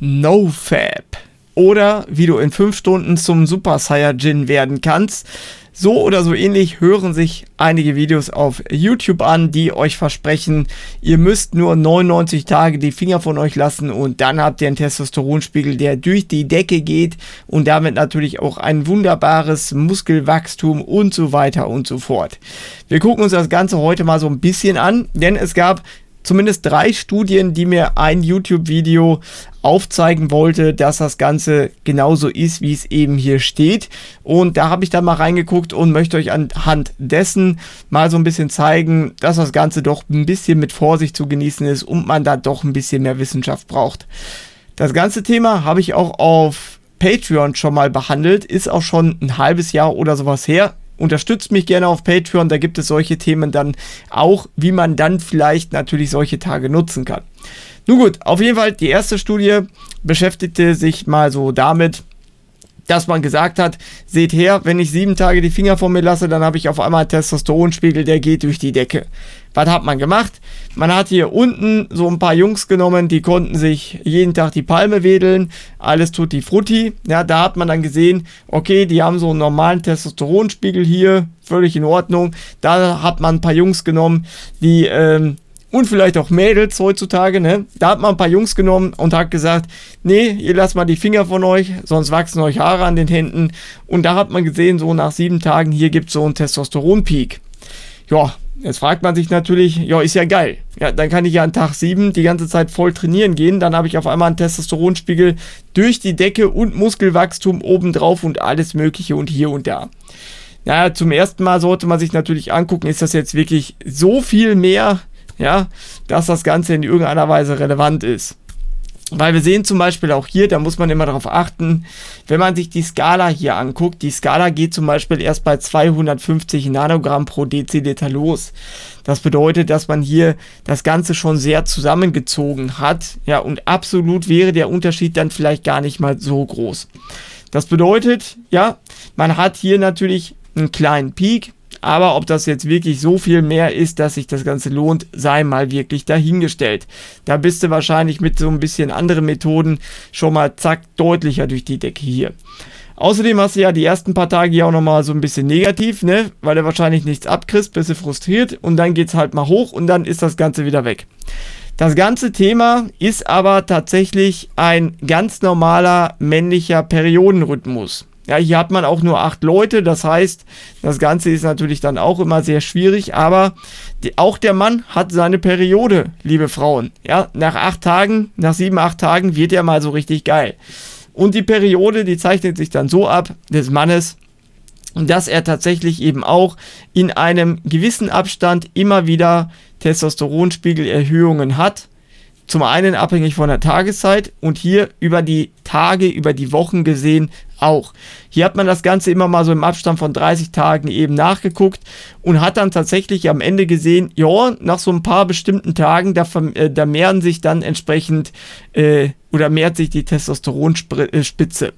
NoFab. Oder wie du in 5 Stunden zum Super Saiyajin werden kannst. So oder so ähnlich hören sich einige Videos auf YouTube an, die euch versprechen, ihr müsst nur 99 Tage die Finger von euch lassen und dann habt ihr einen Testosteronspiegel, der durch die Decke geht und damit natürlich auch ein wunderbares Muskelwachstum und so weiter und so fort. Wir gucken uns das Ganze heute mal so ein bisschen an, denn es gab zumindest drei Studien, die mir ein YouTube-Video aufzeigen wollte, dass das Ganze genauso ist, wie es eben hier steht. Und da habe ich dann mal reingeguckt und möchte euch anhand dessen mal so ein bisschen zeigen, dass das Ganze doch ein bisschen mit Vorsicht zu genießen ist und man da doch ein bisschen mehr Wissenschaft braucht. Das ganze Thema habe ich auch auf Patreon schon mal behandelt, ist auch schon ein halbes Jahr oder sowas her. Unterstützt mich gerne auf Patreon, da gibt es solche Themen dann auch, wie man dann vielleicht natürlich solche Tage nutzen kann. Nun gut, auf jeden Fall, die erste Studie beschäftigte sich mal so damit, dass man gesagt hat, seht her, wenn ich sieben Tage die Finger von mir lasse, dann habe ich auf einmal einen Testosteronspiegel, der geht durch die Decke. Was hat man gemacht? Man hat hier unten so ein paar Jungs genommen, die konnten sich jeden Tag die Palme wedeln, alles tut die Frutti. Ja, da hat man dann gesehen, okay, die haben so einen normalen Testosteronspiegel hier, völlig in Ordnung. Da hat man ein paar Jungs genommen, die ähm, und vielleicht auch Mädels heutzutage, ne? Da hat man ein paar Jungs genommen und hat gesagt, nee, ihr lasst mal die Finger von euch, sonst wachsen euch Haare an den Händen. Und da hat man gesehen, so nach sieben Tagen, hier gibt es so einen Testosteronpeak. Ja, jetzt fragt man sich natürlich, ja, ist ja geil. Ja, dann kann ich ja an Tag sieben die ganze Zeit voll trainieren gehen, dann habe ich auf einmal einen Testosteronspiegel durch die Decke und Muskelwachstum obendrauf und alles mögliche und hier und da. Naja, zum ersten Mal sollte man sich natürlich angucken, ist das jetzt wirklich so viel mehr ja, dass das Ganze in irgendeiner Weise relevant ist. Weil wir sehen zum Beispiel auch hier, da muss man immer darauf achten, wenn man sich die Skala hier anguckt, die Skala geht zum Beispiel erst bei 250 Nanogramm pro Deziliter los. Das bedeutet, dass man hier das Ganze schon sehr zusammengezogen hat. Ja, und absolut wäre der Unterschied dann vielleicht gar nicht mal so groß. Das bedeutet, ja, man hat hier natürlich einen kleinen Peak, aber ob das jetzt wirklich so viel mehr ist, dass sich das Ganze lohnt, sei mal wirklich dahingestellt. Da bist du wahrscheinlich mit so ein bisschen anderen Methoden schon mal zack deutlicher durch die Decke hier. Außerdem hast du ja die ersten paar Tage ja auch nochmal so ein bisschen negativ, ne? Weil du wahrscheinlich nichts abkriegst, bist du frustriert und dann geht es halt mal hoch und dann ist das Ganze wieder weg. Das ganze Thema ist aber tatsächlich ein ganz normaler männlicher Periodenrhythmus. Ja, hier hat man auch nur acht Leute, das heißt, das Ganze ist natürlich dann auch immer sehr schwierig, aber die, auch der Mann hat seine Periode, liebe Frauen. Ja, nach acht Tagen, nach sieben, acht Tagen wird er mal so richtig geil. Und die Periode, die zeichnet sich dann so ab, des Mannes, dass er tatsächlich eben auch in einem gewissen Abstand immer wieder Testosteronspiegelerhöhungen hat zum einen abhängig von der Tageszeit und hier über die Tage, über die Wochen gesehen auch. Hier hat man das Ganze immer mal so im Abstand von 30 Tagen eben nachgeguckt und hat dann tatsächlich am Ende gesehen, ja, nach so ein paar bestimmten Tagen, da, äh, da mehren sich dann entsprechend äh, oder mehrt sich die Testosteronspitze.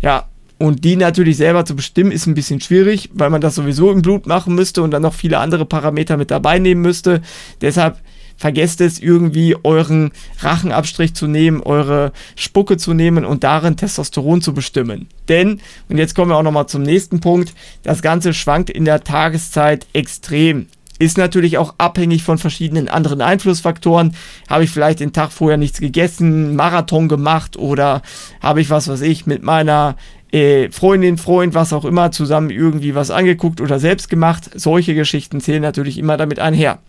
Ja, und die natürlich selber zu bestimmen, ist ein bisschen schwierig, weil man das sowieso im Blut machen müsste und dann noch viele andere Parameter mit dabei nehmen müsste. Deshalb vergesst es irgendwie euren Rachenabstrich zu nehmen, eure Spucke zu nehmen und darin Testosteron zu bestimmen. Denn, und jetzt kommen wir auch nochmal zum nächsten Punkt, das Ganze schwankt in der Tageszeit extrem. Ist natürlich auch abhängig von verschiedenen anderen Einflussfaktoren. Habe ich vielleicht den Tag vorher nichts gegessen, Marathon gemacht oder habe ich was, was ich mit meiner äh, Freundin, Freund, was auch immer, zusammen irgendwie was angeguckt oder selbst gemacht. Solche Geschichten zählen natürlich immer damit einher.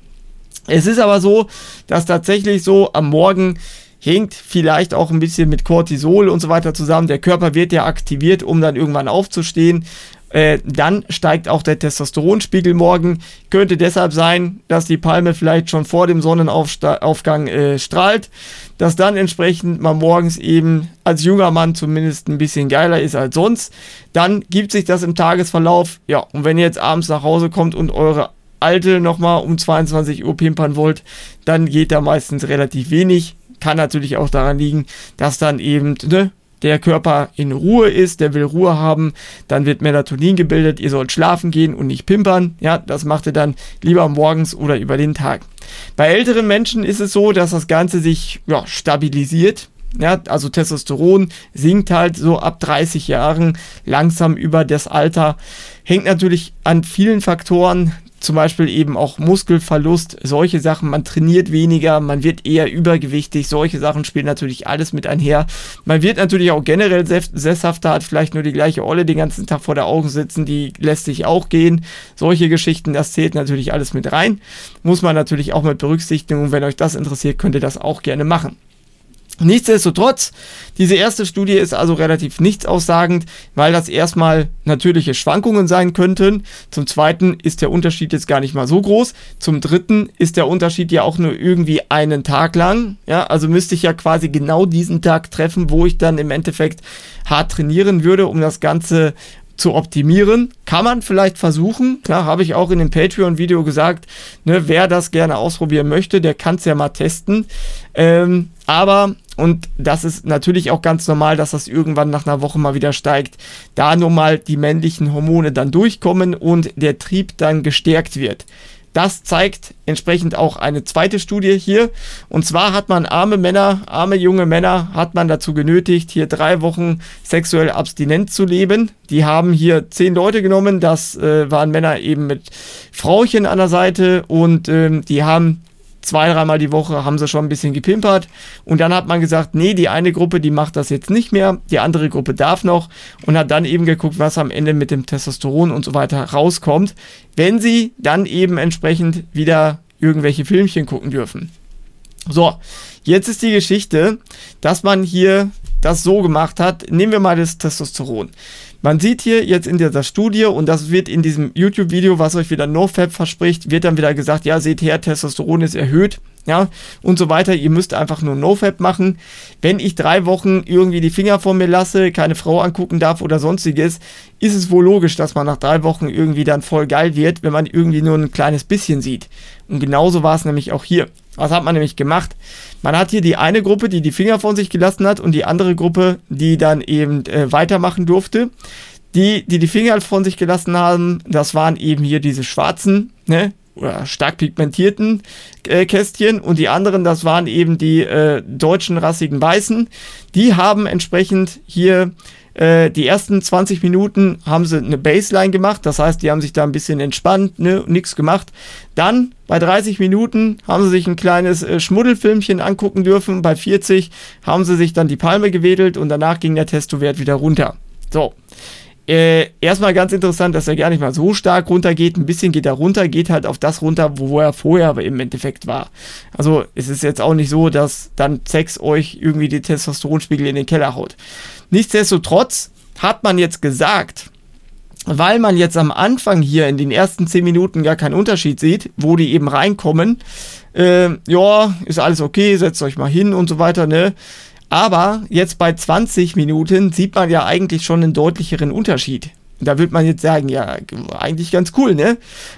Es ist aber so, dass tatsächlich so am Morgen hängt vielleicht auch ein bisschen mit Cortisol und so weiter zusammen. Der Körper wird ja aktiviert, um dann irgendwann aufzustehen. Äh, dann steigt auch der Testosteronspiegel morgen. Könnte deshalb sein, dass die Palme vielleicht schon vor dem Sonnenaufgang äh, strahlt, dass dann entsprechend man morgens eben als junger Mann zumindest ein bisschen geiler ist als sonst. Dann gibt sich das im Tagesverlauf. Ja, und wenn ihr jetzt abends nach Hause kommt und eure alte nochmal um 22 Uhr pimpern wollt, dann geht da meistens relativ wenig. Kann natürlich auch daran liegen, dass dann eben ne, der Körper in Ruhe ist, der will Ruhe haben, dann wird Melatonin gebildet, ihr sollt schlafen gehen und nicht pimpern. Ja, das macht ihr dann lieber morgens oder über den Tag. Bei älteren Menschen ist es so, dass das Ganze sich ja, stabilisiert. Ja, also Testosteron sinkt halt so ab 30 Jahren langsam über das Alter. Hängt natürlich an vielen Faktoren zum Beispiel eben auch Muskelverlust, solche Sachen, man trainiert weniger, man wird eher übergewichtig, solche Sachen spielen natürlich alles mit einher. Man wird natürlich auch generell sesshafter, hat vielleicht nur die gleiche Olle den ganzen Tag vor der Augen sitzen, die lässt sich auch gehen. Solche Geschichten, das zählt natürlich alles mit rein. Muss man natürlich auch mit berücksichtigen und wenn euch das interessiert, könnt ihr das auch gerne machen. Nichtsdestotrotz, diese erste Studie ist also relativ nichtsaussagend, weil das erstmal natürliche Schwankungen sein könnten. Zum zweiten ist der Unterschied jetzt gar nicht mal so groß. Zum dritten ist der Unterschied ja auch nur irgendwie einen Tag lang. Ja, also müsste ich ja quasi genau diesen Tag treffen, wo ich dann im Endeffekt hart trainieren würde, um das Ganze zu optimieren. Kann man vielleicht versuchen. Klar, habe ich auch in dem Patreon-Video gesagt, ne, wer das gerne ausprobieren möchte, der kann es ja mal testen. Ähm, aber, und das ist natürlich auch ganz normal, dass das irgendwann nach einer Woche mal wieder steigt, da nun mal die männlichen Hormone dann durchkommen und der Trieb dann gestärkt wird. Das zeigt entsprechend auch eine zweite Studie hier. Und zwar hat man arme Männer, arme junge Männer, hat man dazu genötigt, hier drei Wochen sexuell abstinent zu leben. Die haben hier zehn Leute genommen. Das äh, waren Männer eben mit Frauchen an der Seite und ähm, die haben zwei, dreimal die Woche haben sie schon ein bisschen gepimpert. Und dann hat man gesagt, nee, die eine Gruppe, die macht das jetzt nicht mehr, die andere Gruppe darf noch und hat dann eben geguckt, was am Ende mit dem Testosteron und so weiter rauskommt, wenn sie dann eben entsprechend wieder irgendwelche Filmchen gucken dürfen. So, jetzt ist die Geschichte, dass man hier das so gemacht hat. Nehmen wir mal das Testosteron. Man sieht hier jetzt in dieser Studie, und das wird in diesem YouTube-Video, was euch wieder NoFap verspricht, wird dann wieder gesagt, ja, seht her, Testosteron ist erhöht, ja, und so weiter. Ihr müsst einfach nur NoFap machen. Wenn ich drei Wochen irgendwie die Finger von mir lasse, keine Frau angucken darf oder sonstiges, ist es wohl logisch, dass man nach drei Wochen irgendwie dann voll geil wird, wenn man irgendwie nur ein kleines bisschen sieht. Und genauso war es nämlich auch hier. Was hat man nämlich gemacht? Man hat hier die eine Gruppe, die die Finger von sich gelassen hat und die andere Gruppe, die dann eben äh, weitermachen durfte. Die, die die Finger von sich gelassen haben, das waren eben hier diese schwarzen, ne, oder stark pigmentierten äh, Kästchen und die anderen, das waren eben die äh, deutschen rassigen Weißen. Die haben entsprechend hier äh, die ersten 20 Minuten haben sie eine Baseline gemacht, das heißt, die haben sich da ein bisschen entspannt, ne, nichts gemacht. Dann bei 30 Minuten haben sie sich ein kleines äh, Schmuddelfilmchen angucken dürfen, bei 40 haben sie sich dann die Palme gewedelt und danach ging der Testowert wieder runter. So. Äh, erstmal ganz interessant, dass er gar nicht mal so stark runtergeht. Ein bisschen geht er runter, geht halt auf das runter, wo er vorher im Endeffekt war. Also es ist jetzt auch nicht so, dass dann Sex euch irgendwie die Testosteronspiegel in den Keller haut. Nichtsdestotrotz hat man jetzt gesagt, weil man jetzt am Anfang hier in den ersten 10 Minuten gar keinen Unterschied sieht, wo die eben reinkommen, äh, ja, ist alles okay, setzt euch mal hin und so weiter, ne? Aber jetzt bei 20 Minuten sieht man ja eigentlich schon einen deutlicheren Unterschied. Da wird man jetzt sagen, ja, eigentlich ganz cool, ne?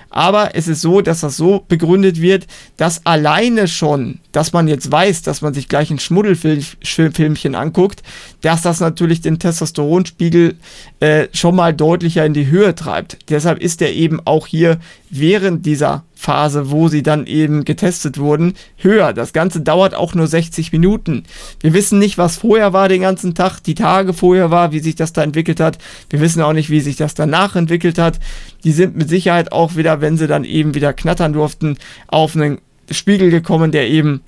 Aber es ist so, dass das so begründet wird, dass alleine schon, dass man jetzt weiß, dass man sich gleich ein Schmuddelfilmchen anguckt, dass das natürlich den Testosteronspiegel äh, schon mal deutlicher in die Höhe treibt. Deshalb ist er eben auch hier während dieser Phase, wo sie dann eben getestet wurden, höher. Das Ganze dauert auch nur 60 Minuten. Wir wissen nicht, was vorher war den ganzen Tag, die Tage vorher war, wie sich das da entwickelt hat. Wir wissen auch nicht, wie sich das danach entwickelt hat. Die sind mit Sicherheit auch wieder, wenn sie dann eben wieder knattern durften, auf einen Spiegel gekommen, der eben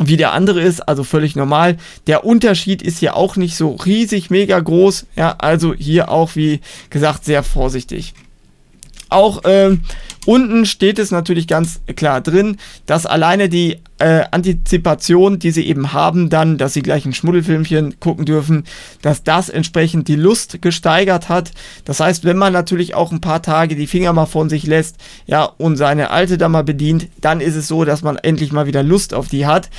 wie der andere ist, also völlig normal. Der Unterschied ist hier auch nicht so riesig mega groß, ja, also hier auch wie gesagt sehr vorsichtig. Auch ähm, unten steht es natürlich ganz klar drin, dass alleine die äh, Antizipation, die sie eben haben, dann, dass sie gleich ein Schmuddelfilmchen gucken dürfen, dass das entsprechend die Lust gesteigert hat. Das heißt, wenn man natürlich auch ein paar Tage die Finger mal von sich lässt, ja, und seine alte da mal bedient, dann ist es so, dass man endlich mal wieder Lust auf die hat.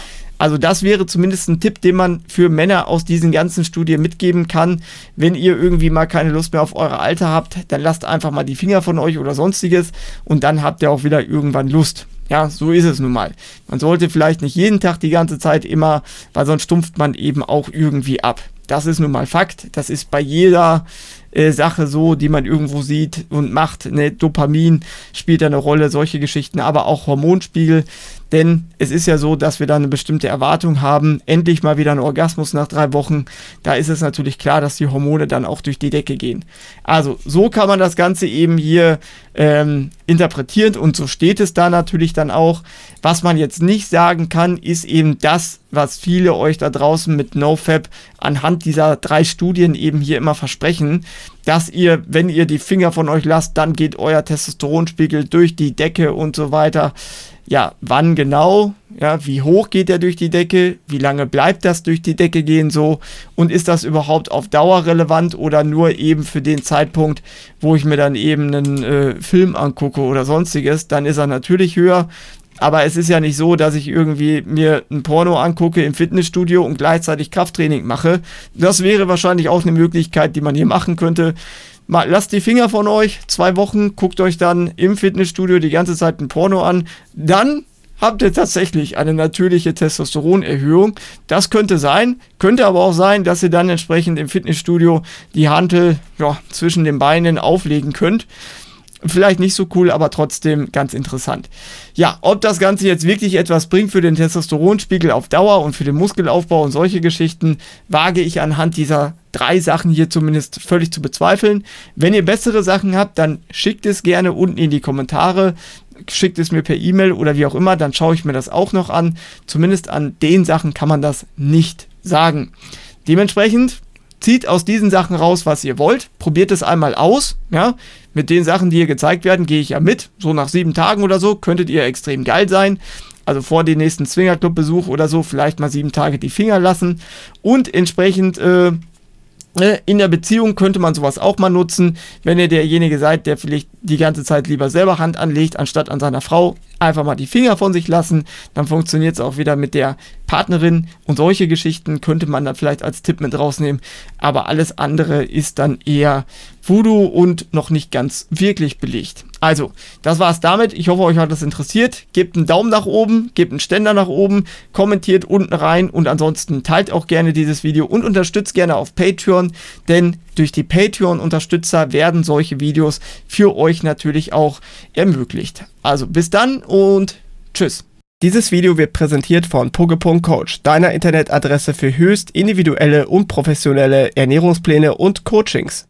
Also das wäre zumindest ein Tipp, den man für Männer aus diesen ganzen Studien mitgeben kann. Wenn ihr irgendwie mal keine Lust mehr auf eure Alte habt, dann lasst einfach mal die Finger von euch oder sonstiges und dann habt ihr auch wieder irgendwann Lust. Ja, so ist es nun mal. Man sollte vielleicht nicht jeden Tag die ganze Zeit immer, weil sonst stumpft man eben auch irgendwie ab. Das ist nun mal Fakt. Das ist bei jeder äh, Sache so, die man irgendwo sieht und macht. Ne? Dopamin spielt da eine Rolle, solche Geschichten, aber auch Hormonspiegel. Denn es ist ja so, dass wir da eine bestimmte Erwartung haben, endlich mal wieder ein Orgasmus nach drei Wochen. Da ist es natürlich klar, dass die Hormone dann auch durch die Decke gehen. Also so kann man das Ganze eben hier ähm, interpretieren und so steht es da natürlich dann auch. Was man jetzt nicht sagen kann, ist eben das, was viele euch da draußen mit NoFap anhand dieser drei Studien eben hier immer versprechen, dass ihr, wenn ihr die Finger von euch lasst, dann geht euer Testosteronspiegel durch die Decke und so weiter. Ja, wann genau, ja, wie hoch geht er durch die Decke, wie lange bleibt das durch die Decke gehen so? Und ist das überhaupt auf Dauer relevant oder nur eben für den Zeitpunkt, wo ich mir dann eben einen äh, Film angucke oder sonstiges, dann ist er natürlich höher. Aber es ist ja nicht so, dass ich irgendwie mir ein Porno angucke im Fitnessstudio und gleichzeitig Krafttraining mache. Das wäre wahrscheinlich auch eine Möglichkeit, die man hier machen könnte mal, lasst die Finger von euch, zwei Wochen, guckt euch dann im Fitnessstudio die ganze Zeit ein Porno an, dann habt ihr tatsächlich eine natürliche Testosteronerhöhung. Das könnte sein, könnte aber auch sein, dass ihr dann entsprechend im Fitnessstudio die Hantel ja, zwischen den Beinen auflegen könnt. Vielleicht nicht so cool, aber trotzdem ganz interessant. Ja, ob das Ganze jetzt wirklich etwas bringt für den Testosteronspiegel auf Dauer und für den Muskelaufbau und solche Geschichten, wage ich anhand dieser drei Sachen hier zumindest völlig zu bezweifeln. Wenn ihr bessere Sachen habt, dann schickt es gerne unten in die Kommentare. Schickt es mir per E-Mail oder wie auch immer, dann schaue ich mir das auch noch an. Zumindest an den Sachen kann man das nicht sagen. Dementsprechend zieht aus diesen Sachen raus, was ihr wollt. Probiert es einmal aus. Ja, mit den Sachen, die hier gezeigt werden, gehe ich ja mit. So nach sieben Tagen oder so könntet ihr extrem geil sein. Also vor dem nächsten Swingerclub-Besuch oder so vielleicht mal sieben Tage die Finger lassen und entsprechend äh, Ne, in der Beziehung könnte man sowas auch mal nutzen, wenn ihr derjenige seid, der vielleicht die ganze Zeit lieber selber Hand anlegt, anstatt an seiner Frau. Einfach mal die Finger von sich lassen, dann funktioniert es auch wieder mit der Partnerin und solche Geschichten könnte man dann vielleicht als Tipp mit rausnehmen. Aber alles andere ist dann eher Voodoo und noch nicht ganz wirklich belegt. Also, das war's damit. Ich hoffe, euch hat das interessiert. Gebt einen Daumen nach oben, gebt einen Ständer nach oben, kommentiert unten rein und ansonsten teilt auch gerne dieses Video und unterstützt gerne auf Patreon, denn durch die Patreon-Unterstützer werden solche Videos für euch natürlich auch ermöglicht. Also bis dann und tschüss. Dieses Video wird präsentiert von Poke.coach, deiner Internetadresse für höchst individuelle und professionelle Ernährungspläne und Coachings.